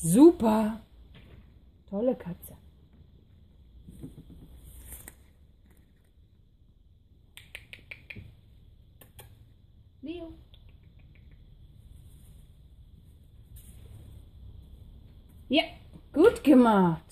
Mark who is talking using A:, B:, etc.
A: Super. Tolle Katze. Leo. Ja, gut gemacht.